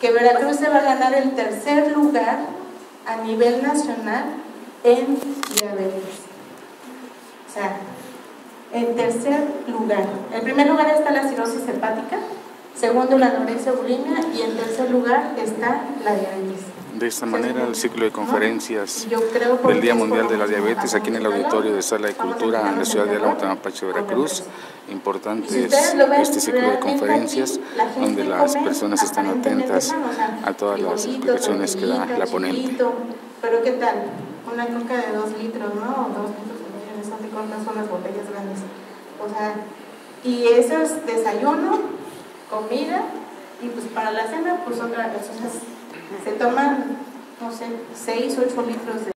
Que Veracruz se va a ganar el tercer lugar a nivel nacional en diabetes. O sea, en tercer lugar. En primer lugar está la cirrosis hepática, segundo la anorexia bulimia y en tercer lugar está la diabetes. De esta manera, el ciclo de conferencias del Día Mundial de la Diabetes aquí en el auditorio de Sala de Cultura en la ciudad de Alautamapach, Veracruz. Importante es este ciclo de conferencias donde las personas están atentas a todas las explicaciones que da la ponente. Pero ¿qué tal? Una coca de dos litros, ¿no? O dos litros sé cuántas son las botellas grandes. O sea, y eso es desayuno, comida, y pues para la cena, pues otra vez, o sea, se toman, no sé, seis, ocho litros de